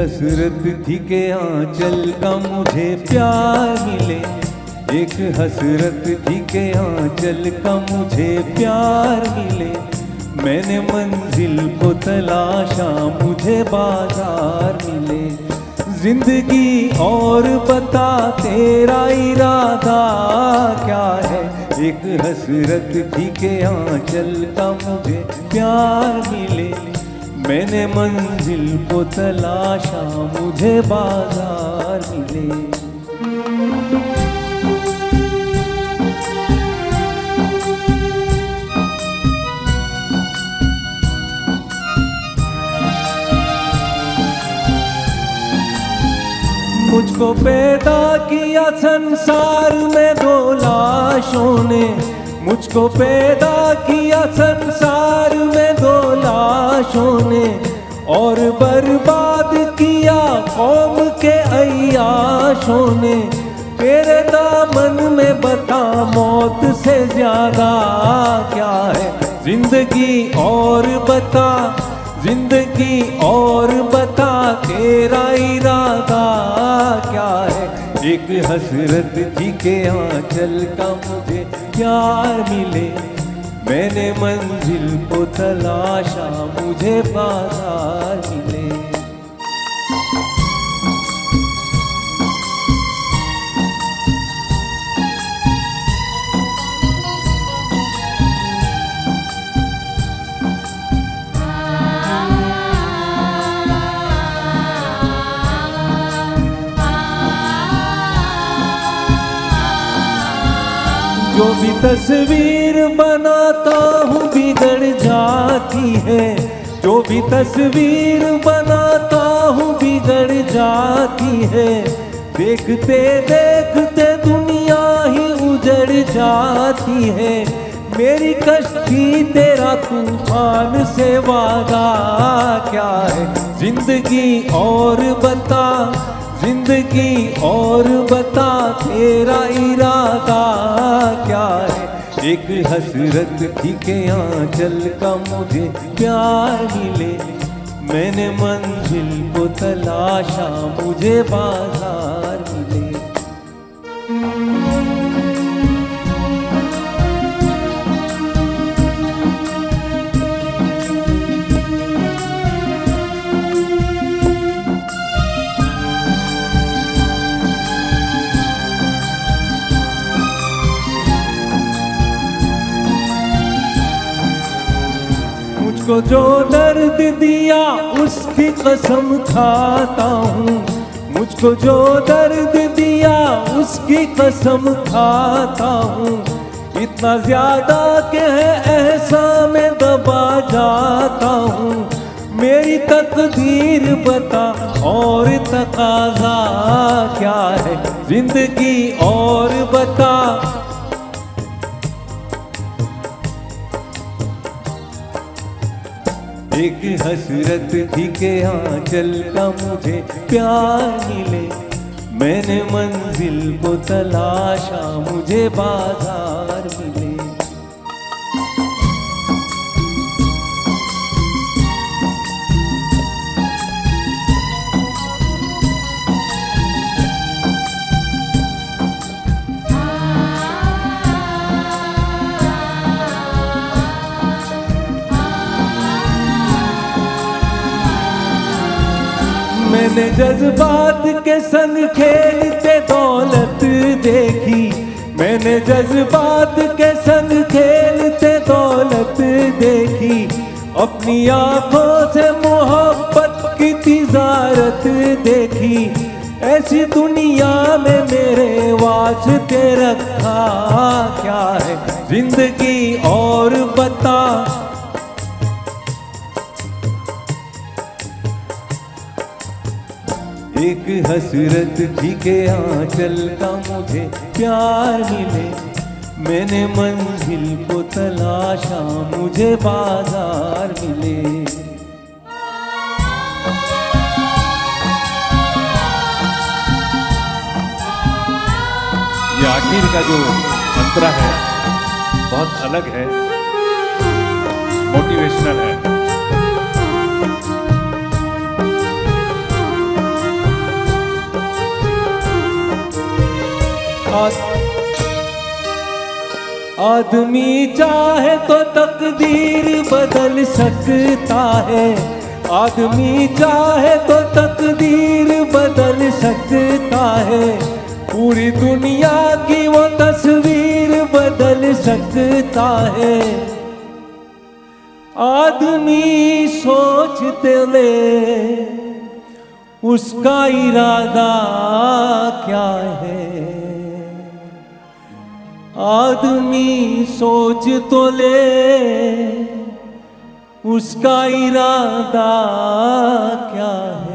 हसरत थी के आंचल का मुझे प्यार मिले। एक हसरत थी के आंचल का मुझे प्यार मिले। मैंने मंजिल को तलाशा, मुझे बाज़ार मिले। ज़िंदगी और बता तेरा इरादा क्या है? एक हसरत थी के आंचल का मुझे प्यार मिले। मैंने मंजिल को तलाशा, मुझे बाज़ार मिले। मुझको पैदा किया संसार में दो लाशों ने। मुझको पैदा किया संसार लाशों ने और बर्बाद किया कौम के अयाशों ने। तेरे दामन में बता मौत से ज़्यादा क्या है? ज़िंदगी और बता, ज़िंदगी और बता तेरा इरादा क्या है? एक हसरत जी के आंचल का मुझे प्यार मिले? मैंने मंजिल को तलाशा मुझे बाज़ार मिले। जो भी तस्वीर बनाता हूँ, बिगड़ जाती है। जो भी तस्वीर बनाता हूँ, बिगड़ जाती है। देखते देखते दुनिया ही उजड़ जाती है। मेरी कश्ती तेरा तूफ़ान से वादा क्या है? ज़िंदगी और बता ज़िंदगी और बता तेरा इरादा क्या है? एक हसरत थी के आंचल का मुझे प्यार मिले। मैंने मंजिल को तलाशा, मुझे बाज़ार मुझको जो दर्द दिया, उसकी कसम खाता हूँ। मुझको जो दर्द दिया, उसकी कसम खाता हूँ। इतना ज़्यादा के है ऐसा मैं दबा जाता हूँ। मेरी तकदीर बता, और तकाजा क्या है? ज़िंदगी और बता। एक हसरत थी के आंचल का मुझे प्यार मिले। मैंने मंजिल को तलाशा, मुझे बाज़ार मिले। मैंने जज्बात के संग खेलते दौलत देखी। मैंने जज्बात के संग खेलते दौलत देखी। अपनी आँखों से मोहब्बत की तिजारत देखी। ऐसी दुनिया में मेरे वास्ते रखा क्या है? ज़िंदगी और बता एक हसरत थी के आंचल का मुझे प्यार मिले। मैंने मंजिल को तलाशा, मुझे बाज़ार मिले। आखिर का जो मंत्र है, बहुत अलग है मोटिवेशनल है। आदमी चाहे तो तकदीर बदल सकता है। आदमी चाहे तो तकदीर बदल सकता है। पूरी दुनिया की वो तस्वीर बदल सकता है। आदमी सोचते ले, उसका इरादा क्या है? आदमी सोच तो ले उसका इरादा क्या है?